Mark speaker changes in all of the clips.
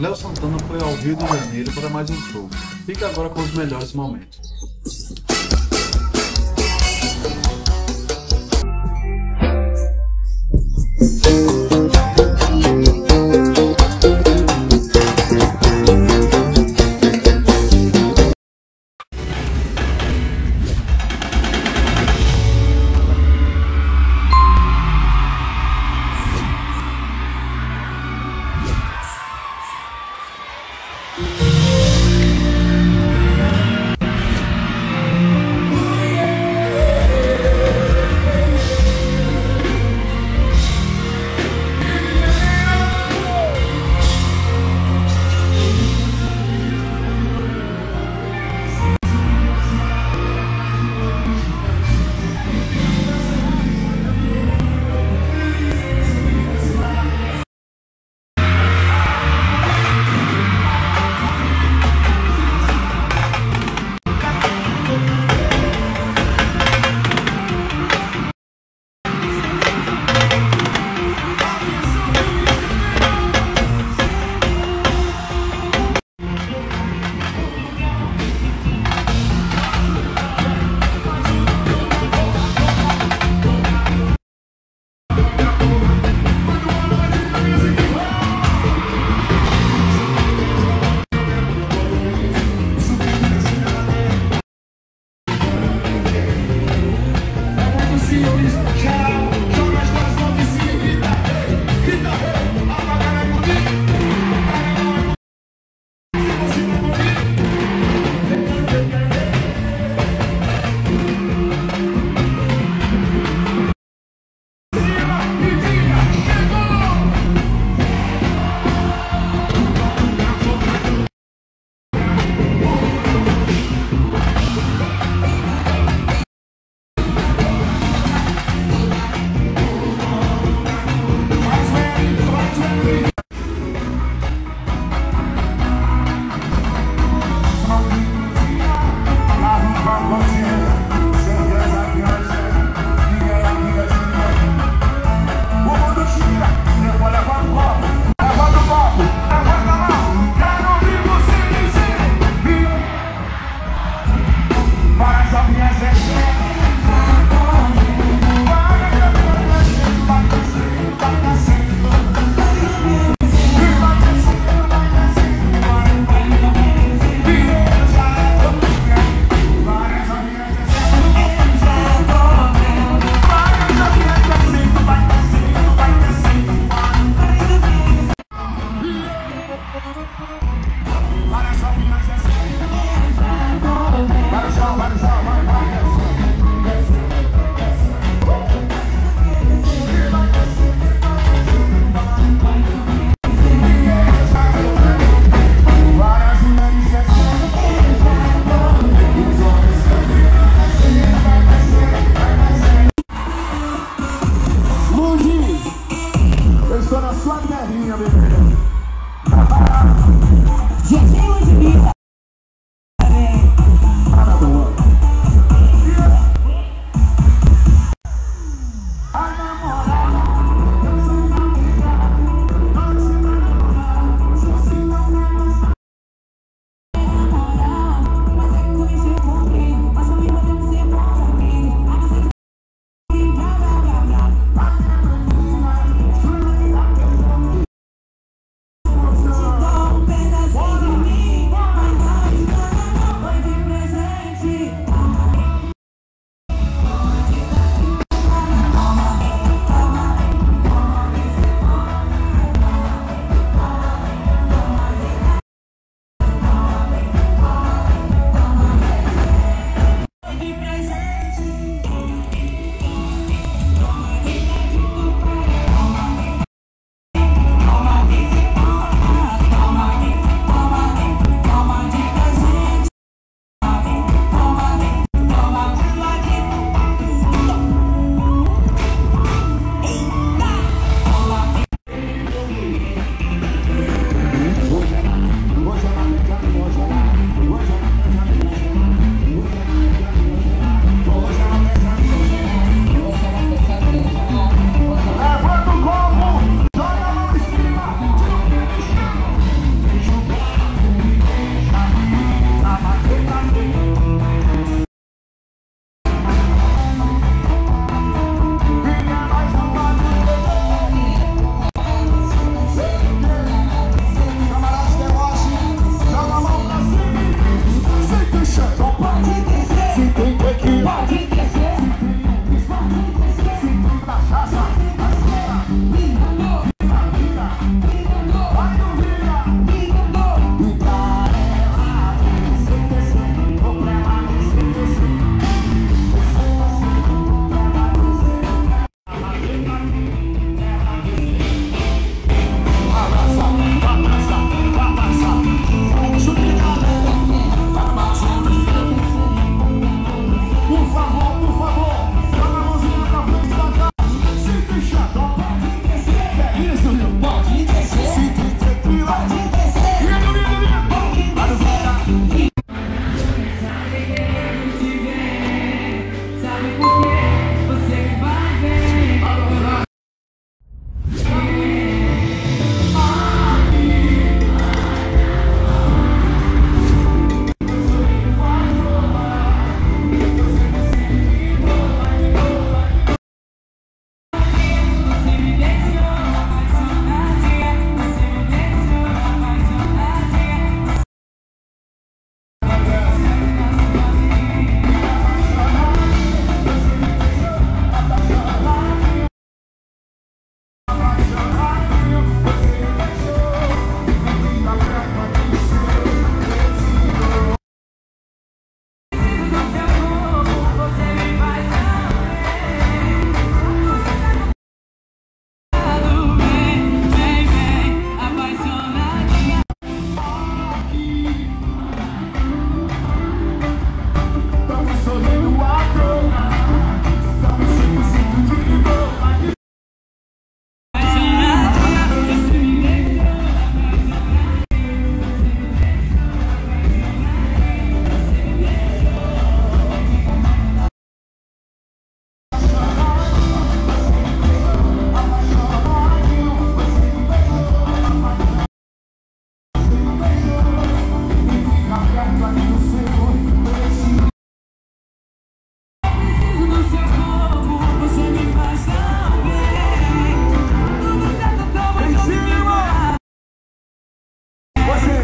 Speaker 1: Léo Santana foi ao Rio de Janeiro para mais um show. Fica agora com os melhores momentos.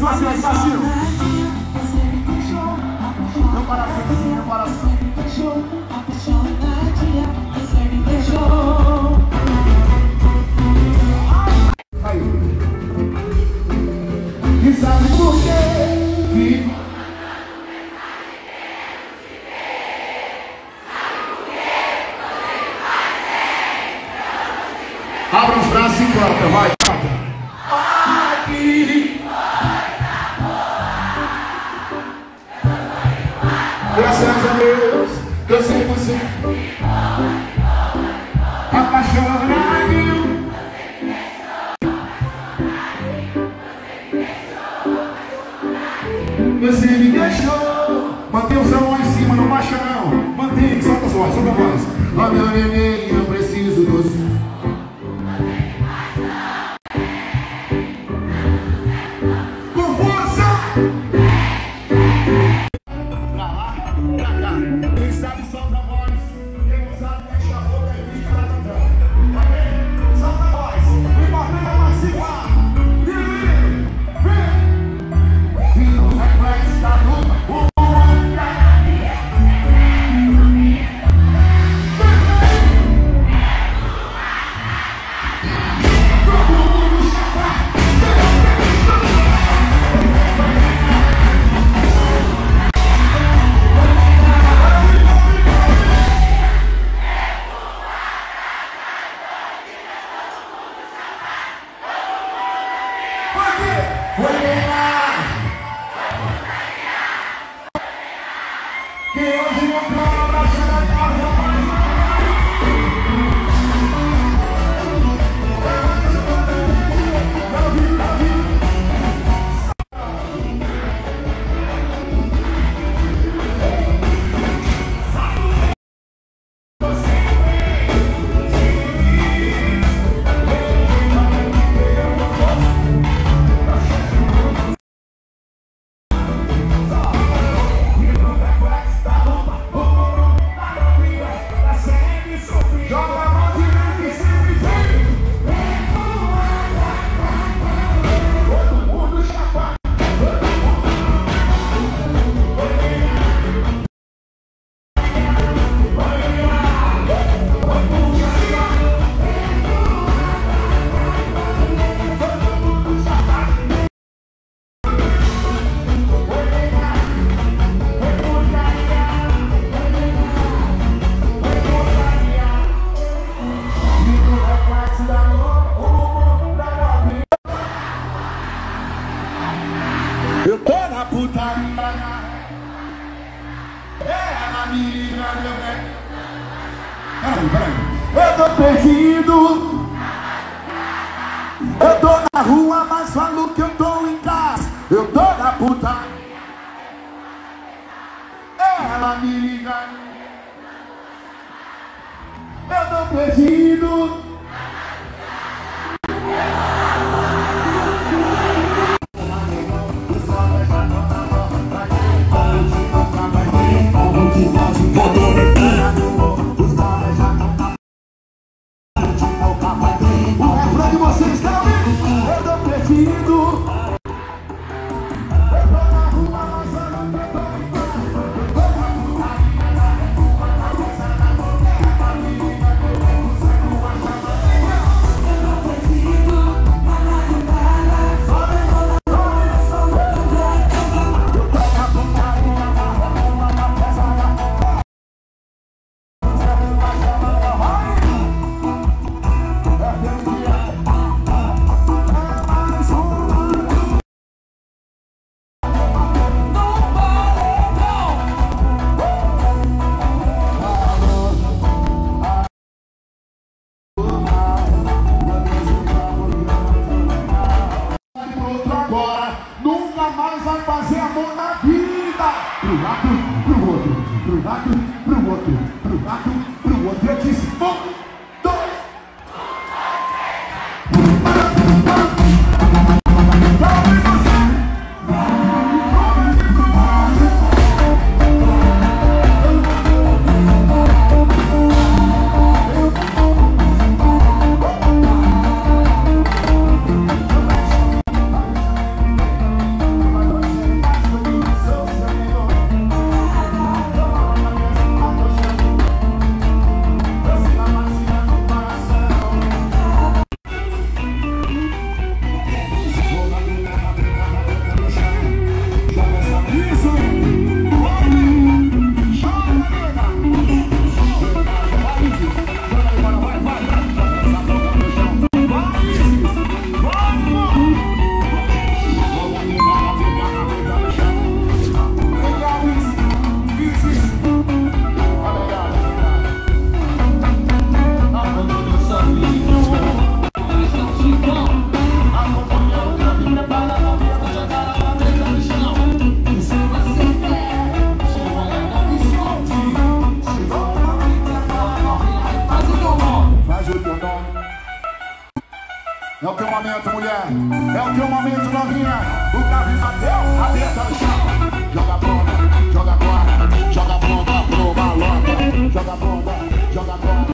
Speaker 1: Vacilo, vacilo, vacilo. Que hoje não para, mas será que É Eu tô pro lado, pro outro, pro lado, pro outro, pro lado, pro outro. Eu disse, bom! É o teu momento, mulher. É o teu momento, novinha. O carro bateu, aberta no chão. Joga bomba, joga corda, joga bomba pro balota. Joga bomba, joga bomba.